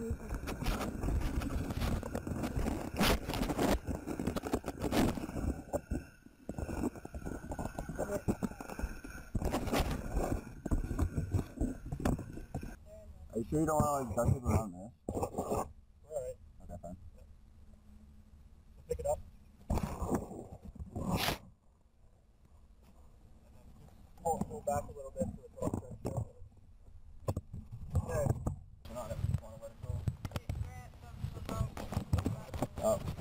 Are you sure you don't want to like duck it around there? Oh.